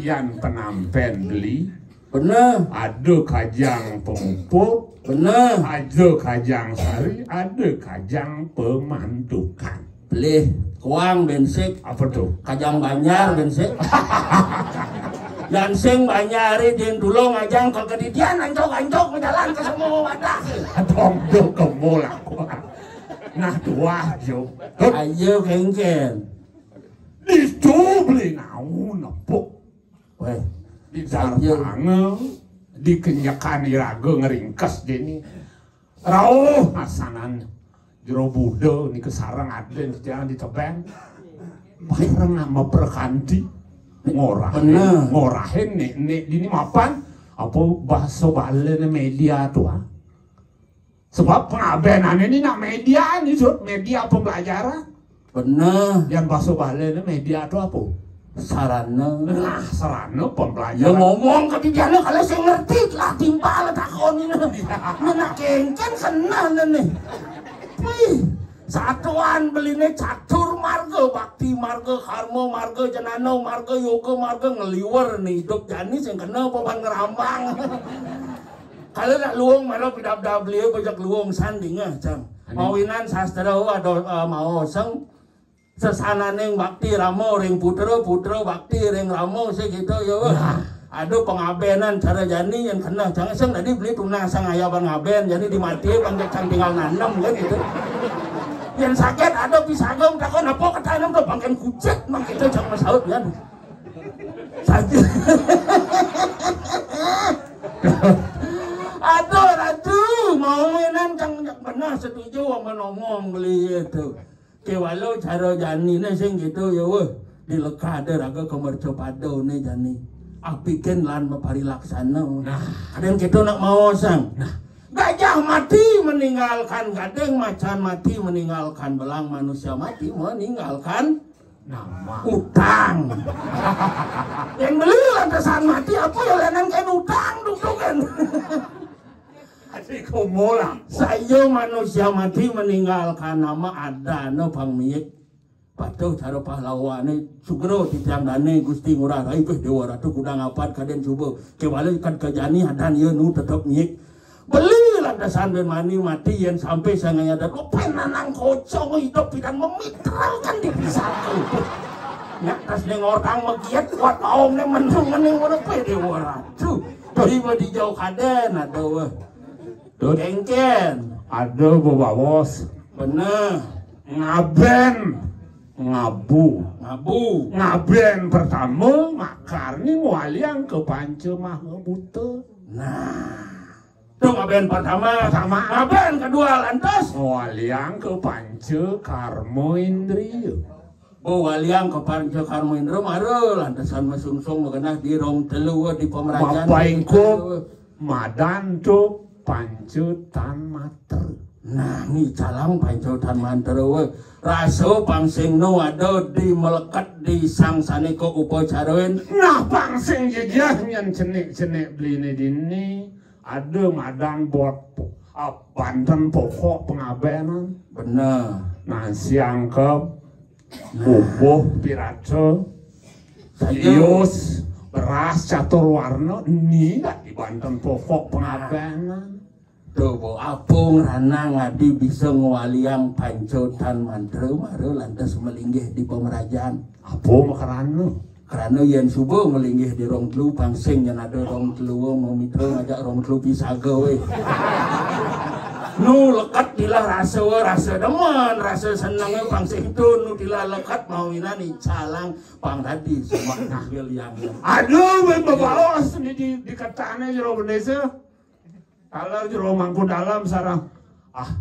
yang penampen beli. Bener ada kajang pemupuk bener ada kajang sari. Ada kajang pemantukan. Beli. Kuang bensik apa tuh? Kajang banjar bensik dan sing banyari din dulu ngajang ke kedidian ancok ancok jalan ke semua wadah. Tong do kemola nah tua jo ayo kengken. Di beli. Naun nepuk di di gini. Rauh asanan. Jero budo ni kesarang aden jangan ditebeng. Bareng sama perkanti ngorahin ngorahin nih nih ini mapan. Apa bahasa balen media tuh ah. sebab pengabenan ini nak media nih media pembelajaran. Bener. Yang bahasa balen media tuh apa sarana. Nah sarana ya pembelajaran ngomong ke dia kalau saya ngerti lah timpal takon ini mana kengken kena nih Wih, satuan beline catur marga bakti marga karma marga janano marga yoga marga ngeliwer nih hidup jani sing kena papan ngerambang. Kalau nak luang malah pidap dap beliau bajak luang sanding ah cang mawinan sastra ada uh, mau seng sesanane bakti ramo ring putra putra bakti ring ramo sih gitu ya weh. ada pengabenan cara jani yang kena. Jangan seng tadi beli tunang sang ayah bang ngaben jadi dimati bang cang tinggal nanam kan gitu. Yang sakit ada pisagam takon apa kata tuh bangken kucet mang itu jangan masaut kan sakit. Aduh aduh mau mainan cang cang pernah setuju sama ngomong beli itu ke walau cara jani nih sing gitu ya weh di lekade raga kemerco pado nih jani. Apiken lan mapari laksana nah. Ada yang gitu nak mau sang? Nah. Gajah mati meninggalkan gading, macan mati meninggalkan belang, manusia mati meninggalkan nama. utang. yang beli lantasan mati apa ya lenang kain utang duduk kumola Saya manusia mati meninggalkan nama ada no pangmiik. Patuh cara pahlawane sugro di tiang dane gusti ngurah rai peh dewa ratu kudang apat kaden coba kewale kan kejani hadan ye nu tetep miik. Beli lantasan ben mani mati yang sampai saya ada lo penanang kocok hidup tidak memitral kan dipisahkan. Nek tas ning orang megiat kuat maung ning menung ning pe dewa ratu. Dari di jauh kaden ada weh. Dut. Kengken. ada bos Bener. ngaben ngabu Ngabu. ngaben pertama makarni waliang ke panca mahabuta Nah. Itu ngaben pertama. Pertama. Ngaben kedua lantas. waliang ke panca karmo indriya Oh waliang ke Panca Karmo Indro maru lantasan mesungsung mengenah di rong telu di pemerajaan. bapaingku madan tuh panca tan mater Nah, ini calang pancotan manterewe. Raso pangsing no ada di melekat di sang saniko upacaroin. nah pangsing jejah yang cenik-cenik beli ini dini ada madan buat ah, banten pokok pengabenan Bener. Nah, siang ke bubuh piraca Saya ius beras catur warna ini di Banten pokok pengabenan Bo apung rana ngadi bisa ngwaliang pancotan mantre maru lantas melinggih di pemerajaan. apa makarana Karena yang subuh melinggih di rong telu pangsing yang ada rong telu mau mitra ngajak rong telu pisaga we. Nu lekat dilah rasa rasa demen, rasa senangnya pangsing itu nu dilah lekat mau ini calang pang tadi semua nahil yang aduh bebaos ini di di katanya jero Indonesia kalau mangku dalam sarang ah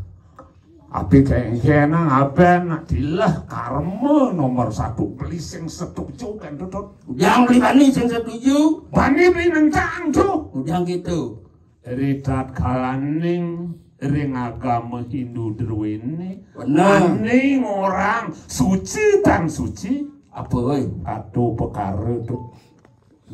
api kengkena ngaben dilah karma nomor satu. Pelising setuju kan tutut Yang pribadi yang setuju, bani beli nencang tuh udah gitu. Ritat kalaning ring agama Hindu derwini Bener. Aning orang suci tan suci. Apa we? Atu perkara tu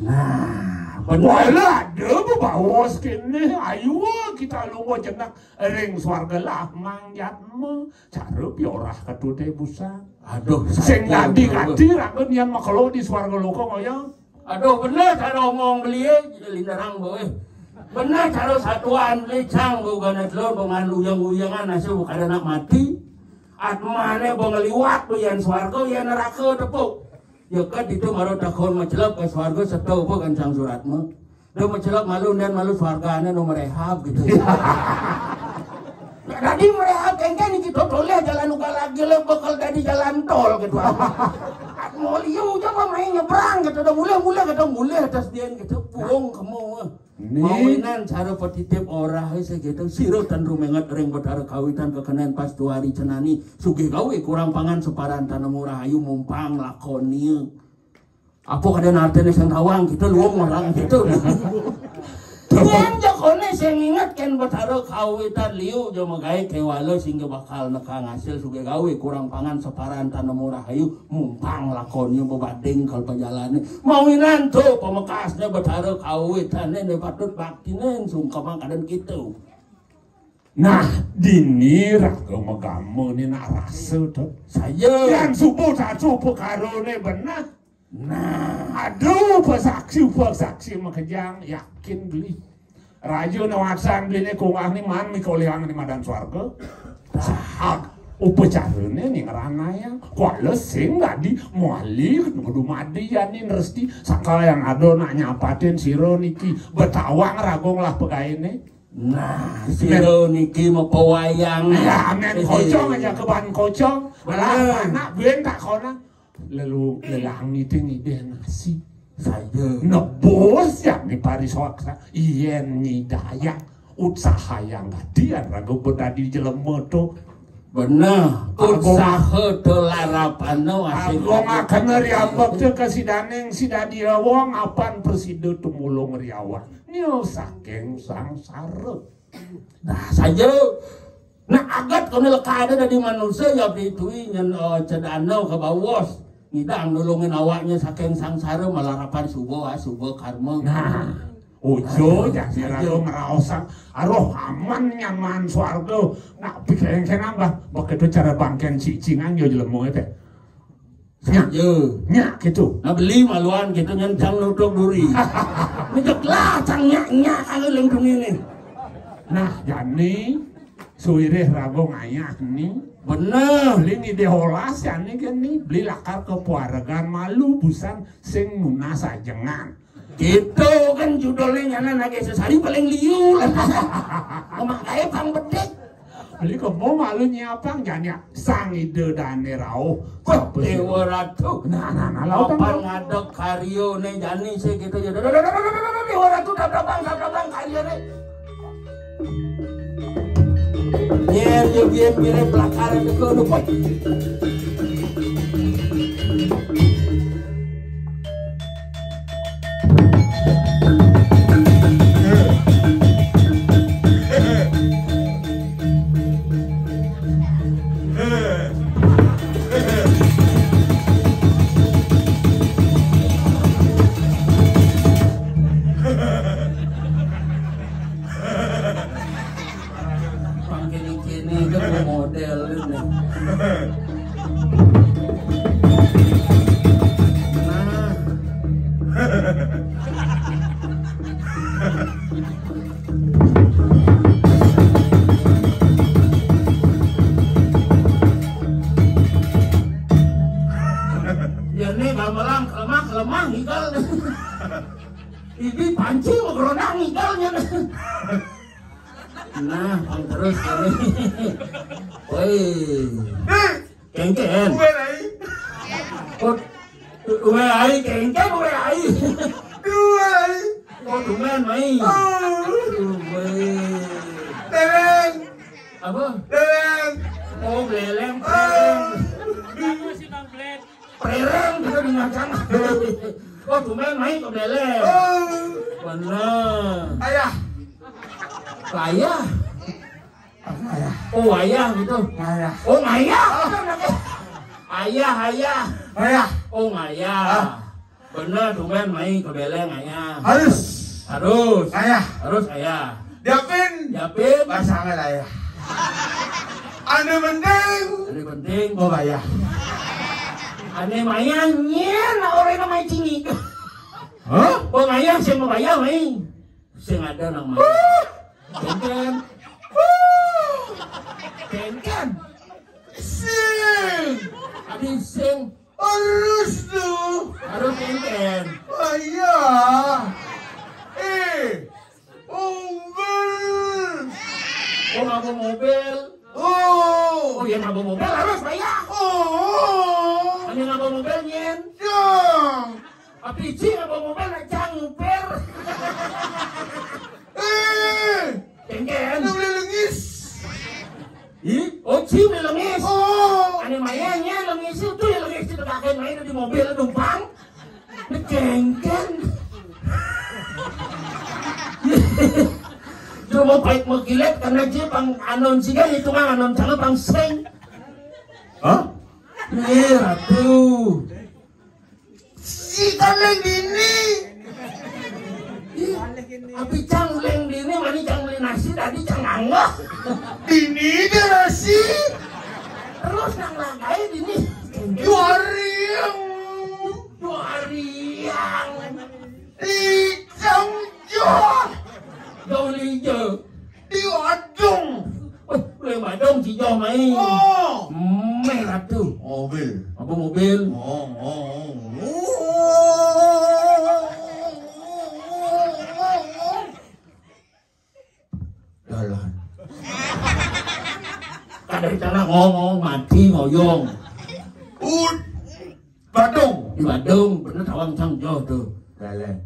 Nah. Wala ada bebawas kini Ayo kita lupa jenak Ring swarga lah mangjat me Cara piorah katu teh busa Aduh, Sing bro. ngadi rakan yang makalo di swarga loko ngoyo Aduh bener cara omong beli lindarang boy. Bener cara satuan beli cang bukan telur bukan uyang-uyangan nasi bukan anak mati. At mana bang liwat tuh yang swargo yang neraka tepuk. Ya kan itu maru takon macelap ke swargo setau apa kan cang suratmu. Dia macelap malu dan malu swarganya nomor rehab gitu. Tadi mereka kengkeng ini kita toleh jalan uga lagi lah bakal dari jalan tol gitu. Mau liu coba main nyebrang gitu. Udah mulai mulai gitu mulai atas dia gitu. Puong kamu. Mawinan cara petitip orang saya gitu. Siro tan rumengat ring betara kawitan kekenan pas dua hari cenani. Sugih gawe kurang pangan separan tanah murah ayu mumpang lakoni. Apa kada nartene sang tawang kita luang orang gitu. Yan jakone sing ingat kan betara kawitan liu jo magae kewalo sehingga bakal neka ngasil suge gawe kurang pangan separan tanah murah ayu mumpang lakoni bebading kal pajalane mawinan tuh pemekasnya betara kawitan ne patut baktinen sungkama kadan kitu Nah, dini raga magamu ni nak rasa tu. saya Yang subuh tak subuh karo ni benar. Nah Aduh, pesaksi pesaksi makajang yakin beli. Raja nawasan beli kungah ni man mi kauliang ni madan swarga. Sahak upacara ni ni ngerana yang kuala sing di muali kudu madi ya ni resti sakala yang ada nak nyapatin siro niki betawang ragong lah pegawai ni. nah siro niki mau pewayang Ya, men kocong aja ke ban kocong. Malah anak ben tak kona. Lalu lelang itu ni dia nasi. saya Nebus yang ni pariswaksa. Ien ni daya. Usaha yang gadian ragu berdadi jelema tu. bener usaha telarapan no asik Aku akan ke si daneng si dadi wong apan presido tumulong riawan. Nyo saking sangsara. Nah saja Nah agat kau lekada dari manusia ya ditui nyen cedano ke bawas ngidang nulungin awaknya saking sangsara malah rapan subuh ah subuh karma. Nah, Ujo ya sira ngraosak aroh aman nyaman swarga. Nak pikeng kenapa begitu cara bangken cicingan yo jelemu teh nya saja nya gitu. Nah beli maluan gitu nyen cang nutuk duri. Nijak lah cang nyak nyak kalau lengkung ini. Nah jani suire rago ngayah ni Bener beli ni deholas ya ni kan ni beli lakar kepuaragan malu busan sing munah sajengan Gitu kan judulnya nyana nage sesari paling liu lah Memakai pang bedek beli kebo malu nyiapang jani sang ide dane rau Dewa Ratu nah nah nah lau Lapan tang ngadek karyo nih jani sih gitu ya. Dewa Ratu tabrak bang, tabrak bang karyo nih. Biar ya biar biar belakar itu ke uwe ai kengken uwe ai. gue nih. Kok tumen mai. Oh, Uwe. Tereng, Apa? tereng. Oh, beleng Oh, prereng. Prereng kita dimakan. Kok tumen mai kok beleng. oh. Bener. Ayah, Ayah. Oh, ayah gitu. ayah, Oh, ayah. Ayah, ayah. ayah. Oh ayah. Bener tumen main ke beleng ayah. Harus, Harus. ayah. Harus ayah. Diapin, Yapin. pasangan ayah. Anu penting, Ini penting. oh ayah. Ane mayan nyen orang namanya cingik. Hah? Pengayang sing membayang nih. Sing ada nang mana? Kengken. Kengken. Sing! Adi sing Harus tuh! harus kengken. Ayah! Eh! Umbel! Oh ngabur mobil. Oh! Oh ya ngabur mobil harus bayar. Oh! Ngabur mobil nyen. Yang! Tapi ci ngabur mobil nak. Eh! Boleh lengis! Ih, oh lengis. Oh! Ani mayanya lengis itu ya lengis itu kakek main di mobil numpang. Dia mau baik mau gilet karena dia pang anon sih kan itu kan anon jangan pang seng. Hah? Nih ratu. Si kaleng ini! Ih, Tapi cangleng di ini mani cangleng nasi tadi cang anggah. Ini dia nasi! Terus nang di ini. Juari yang! Dua hari yang Icang jok! jauh lijo. Di wadung! Wih, boleh badong si jauh main. Oh! Meh ratu. Mobil. Apa mobil? Oh, oh. Jalan. Kada cara ngomong mati ngoyong. Ud. Badung. Di Badung bener tawang cang jauh tuh. Lele.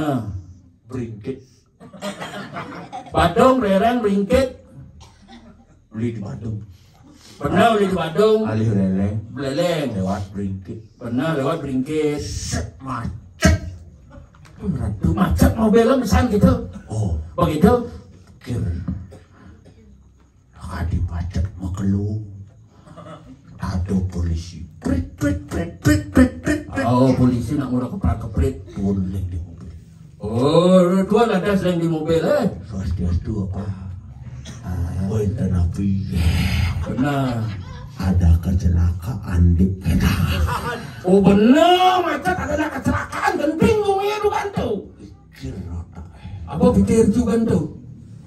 Bener. Beringkit. Badung rereng ringkit. Beli di Badung. Bener beli di Badung. Alih lele. Beleleng. Lewat beringkit. Bener lewat ringkit. Set macet. Ratu macet mobilnya pesan gitu. Oh. Begitu. Kir. Kadi macet makelung. Ada polisi. Prit, prit, prit, prit, prit, prit. Oh polisi nak murah keprak keprit. Mobil. Oh dua ada sering di mobil eh. Swastiastu apa? Wenten api. Benar. Ada kecelakaan di peta. Oh benar macet ada kecelakaan dan bingung ya bukan tuh. Pikir otak. Apa pikir juga tuh?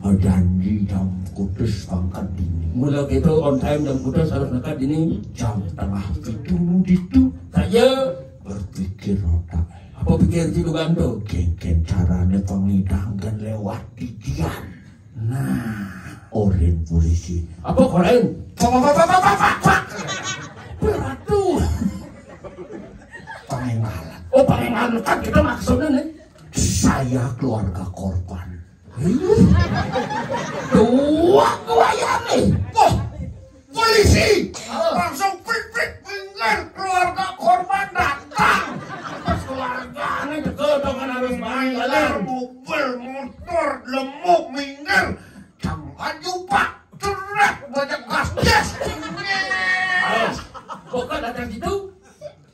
Berjanji jam kudus pangkat dini. Mula gitu on time dan kuda harus nekat ini. Jam tengah itu itu Saya berpikir otak. Apa pikir juga tuh? Gengken caranya pengidangkan lewat didian. Nah Oren polisi. apa koren? Pak, pak, pak, pak, pak, pak, pak. Berat tuh. Pengenalan. Oh pengen kan kita maksudnya nih. Saya keluarga korban. Dua kuaya nih. Wah, polisi! Oh. Langsung Minggir mobil motor lemuk minggir. Jangan maju pak. Cerat banyak gas gas. Ayo, bukan datang gitu.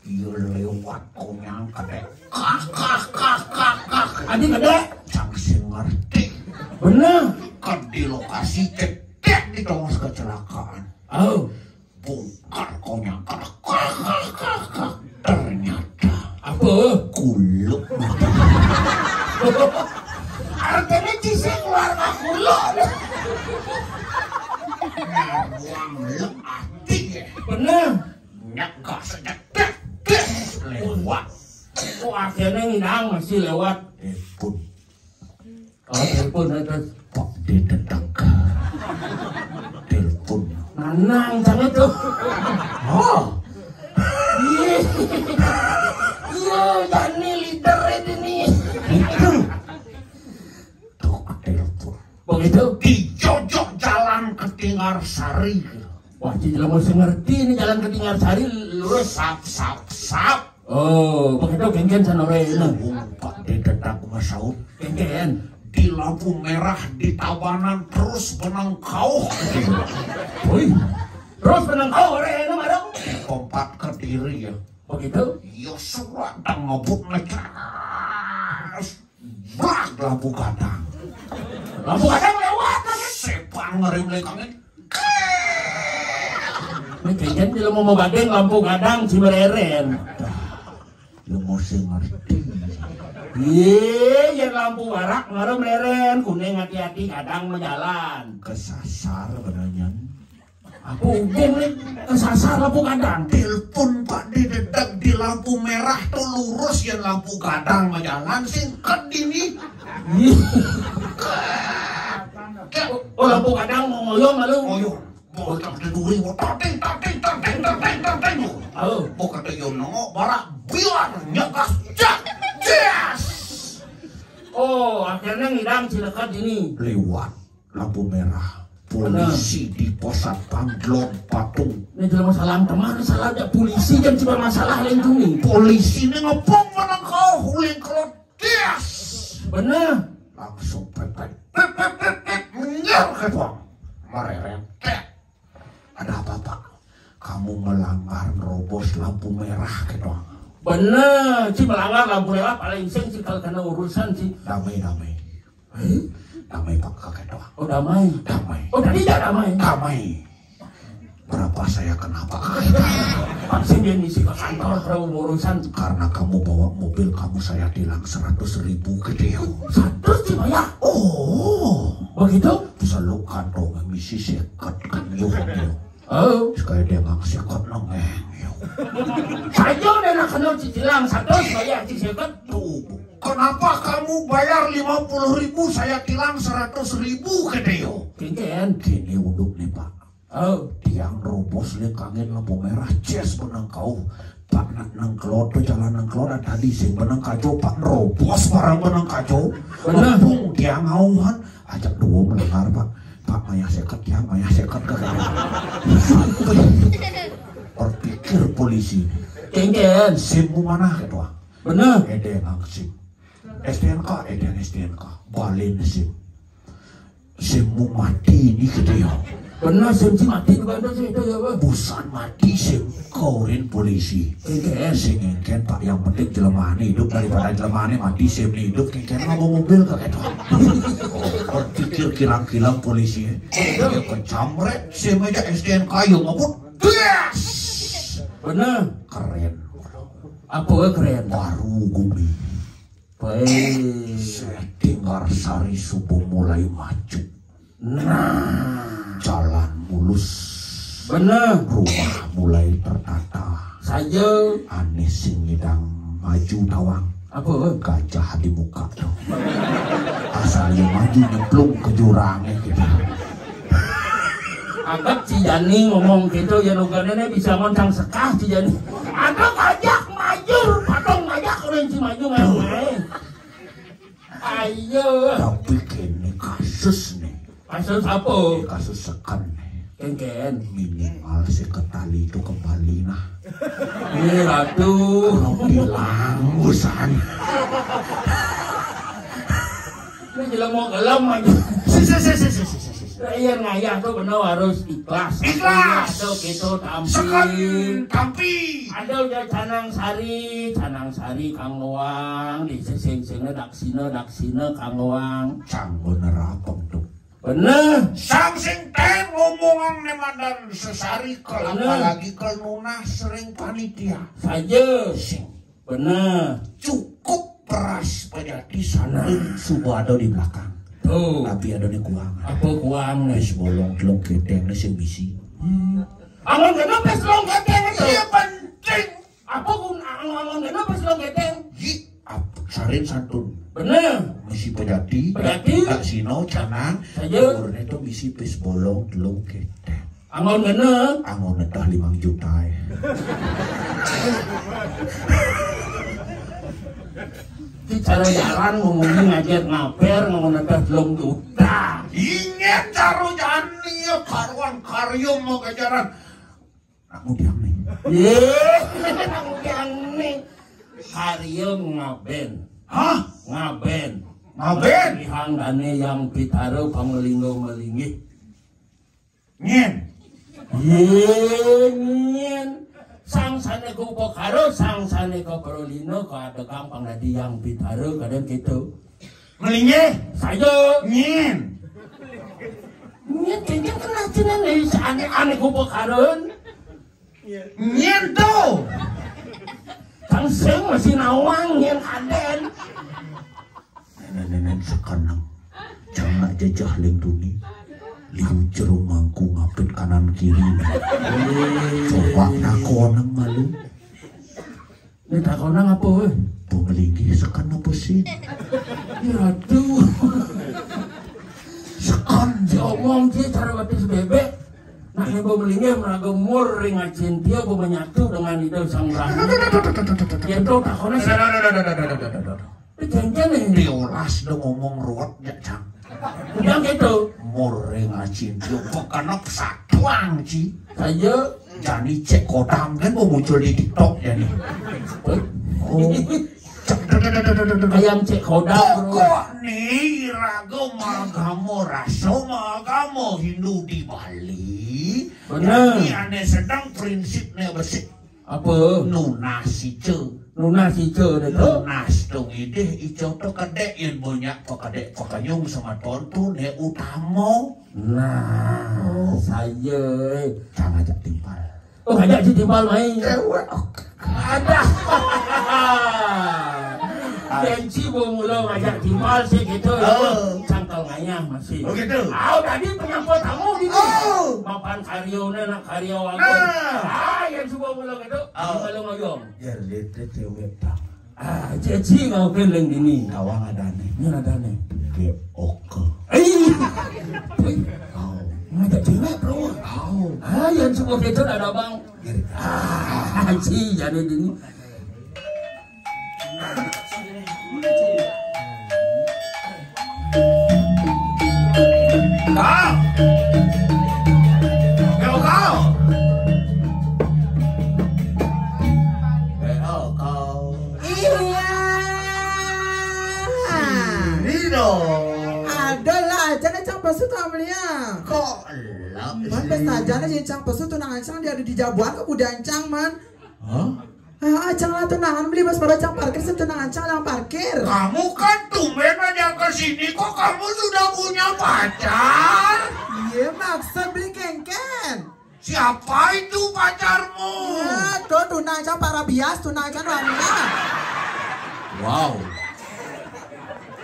Dia lewat konyang kadek. Kak kak kak kak kak. Adi gede. Cang si ngerti. Bener. Kan di lokasi ketek di tengah kecelakaan. Oh, Cicil masih ngerti ini jalan ke Tinggal Sari lurus. Sap sap sap Oh, begitu genggen sanore ini. Pak di tetangga Masaud Genggen. di lampu merah di tabanan terus menengkau Wih. Terus menang kau ore ini marang. kompak ke diri ya Begitu. Yosua dan ngebut ngecas Brak lampu gadang Lampu kadang lewat. Sepang ngerim lekangin Ini genggen kalau mau badeng lampu kadang cibereren. Lu mesti ngerti Iya, yang lampu warak ngarep leren, kuning hati-hati kadang menjalan. Kesasar benarnya. Aku udah nih kesasar lampu kadang. Telepon Pak didedak di lampu merah tuh lurus ya lampu kadang jalan singkat ini. Ih, Oh lampu kadang mau ngoyong malu. Ngoyo, Bocah diguri, tating, tating, tating, tating, tating. Oh, bukan tu yang nongok, barak biar nyokas, jak, yes. Oh, akhirnya ngidam cilekat ini. Lewat lampu merah. Polisi di posan pangglon patung. Ini jelas masalah teman, salah ada polisi jam cuma masalah lindungi. Polisi ini ngepung mana kau, huling kelot, yes. Bener. Langsung pepet, pepet, pepet, menyerah ke bang. Kamu melanggar nerobos lampu merah tuang. Bener, si melanggar lampu merah paling sing sih kalau kena urusan sih. Damai damai. Damai pak kakek doang. Oh damai. Damai. Oh tadi tidak damai. Damai. Berapa saya kenapa sing dia misi ke kantor kalau urusan Karena kamu bawa mobil kamu saya tilang seratus ribu ke dia. satu sih ya. Oh. Begitu? Selalu kantong misi sekat kan yuk yuk. Oh, Sekali dia nggak sekat nongeng yuk. saja udah nak kenal cicilan satu saya cicilan. Tuh. Kenapa kamu bayar lima puluh ribu saya tilang seratus ribu ke dia? Kengken. Kini unduk nih pak. Oh, tiang robos le kangen lampu merah ces menang kau pak nak nang keloto jalan nang keloto tadi sing menang kacau pak robos barang menang kacau. Lempung tiang ngauhan ajak dua melanggar pak pak maya seket ya maya seket ke berpikir polisi kengken. simmu mana ketua Bener. ede ngang sim STNK ede STNK balin sim. Simmu mati ini kedua Bener sensi mati bandar sih itu ya busan mati sih kaurin polisi. Kengken. sing ngengken pak yang penting jelemahan hidup. Daripada jelemahan mati sih hidup ngengken ngomong mobil ke itu oh, berpikir kilang-kilang polisi ya kecamret sih meja SDN kayu maupun yes Bener. keren. Apa keren? baru gumi Baik. tinggal sari subuh mulai maju Nah, jalan mulus bener. rumah mulai tertata Saja. aneh sing ngidang maju tawang Apa? Gajah di muka tuh asalnya maju nyemplung ke jurangnya gitu Agak si Jani ngomong gitu ya nugannya bisa moncang sekah si Jani. Ngajak maju, patong orang si maju ngapain? Ayo, tapi kini kasus Kasus apa? kasus sekan. Kengken. Minimal si ketali itu kembali nah. Iya, Ini ratu. Kalau bilang urusan. Ini jelas mau gelam aja. Si si si si si si. Iya ngayah tuh benar harus ikhlas. Ikhlas. Atau gitu tampil. Sekan tampil. Ada udah canang sari, canang sari kang luang. di sing sing daksina daksina kang luang. Cang bener tuh? bener. Samsing ten omongan nemadan sesari kalau lagi kel sering panitia. Saja sing bener. Cukup peras pada di sana. Subuh ada di belakang. Tuh. Tapi ada di kuangan apa kuangan es bolong telung keteng, ini sing bisi. Hmm. angon genap es telung gedeng ini penting apa pun angon genap telung gedeng sarin santun bener. Misi pejati Pejati. kak sino canang Saja. umurnya itu misi pis bolong telung gedeng. Angon bener. Angon netah limang juta ya. di cara jalan ngomongin ngajar ngaper ngomong ada belum duta ingin caro jani ya karuan karyo mau kejaran aku diam nih ye yang nih Harium ngaben. Hah? Ngaben. Ngaben? Ihang dane yang pitaro pangelinggo melinggi. Nyen. Nyen. Sang sana ko pokaro, sang sana ko perolino, ko ada gampang nadi yang pitaro kadang gitu. Melinggi? Sayo. Nyen. Nyen, kenceng kena cina nih, eh, aneh-aneh ko pokarun. Nyen tuh. Sang seng masih nawang nyen kaden. Can sekanang Jangan jajah leng duni Liu jeruk mangku ngapit kanan kiri Coba nakonang malu Ini takonang apa weh? Pemelinggi sekan apa sih? Ya aduh. Sekan Si omong dia cara batis bebek. Nah, ini pembelinya meragemur ringacin dia gue menyatu dengan ide sang rana. Ya tuh takonnya saya Cengcen nih. Diolas dong ngomong ruwet ya cang Udah gitu. Mureng acin Yo pekanok satuang ci Saya Jadi cek kodam kan mau muncul di tiktok ya nih Oh ayam cek kodam. Pokok nih rago magamo raso magamo Hindu di Bali Bener. Ini aneh sedang prinsipnya bersih Apa? Nunasi ce Nuna si ce deh tuh. Lunas dong ide ijo to kadek yang banyak pakadek pakanyung sama tontu ne utamo Nah, saya. Jangan ajak timpal Oh, ngajak si timbal main. Ada. Benci bu mula ngajak timbal sih gitu. Oh. Cangkal ngayah masih. Oh, gitu? Ah, tadi penyambut tamu di Oh. Makan karyone nak karya wago. Nah. Ah, yang coba mula gitu. Oh. Kalau ngoyong. Ya lete cewek tak Ah, ceci ngau keleng dini. Kawang ada nih Ini ada nih. Ke oke Eh, Kau ngajak cewek bro. Kau Ah, yang coba gitu ada bang. Ah, ci jadi dini. Kau Kau Iya. Lah, jangan cang pesu jadi cang dia ada di Jabuan ke budan cang man. Hah? Ah, cang lah tuh nangan beli bos pada cang parkir sih tuh nangan cang yang parkir. Kamu kan tumben aja ke sini kok kamu sudah punya pacar? Iya maksud beli kengken. Siapa itu pacarmu? Ah, tuh nangan cang para bias tuh nangan cang ramia. Wow.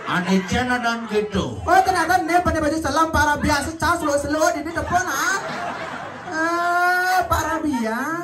Aneh cina dan gitu. Oh ternyata nih pada baju selam para bias cang slow slow di depan ah. Ah, para bias.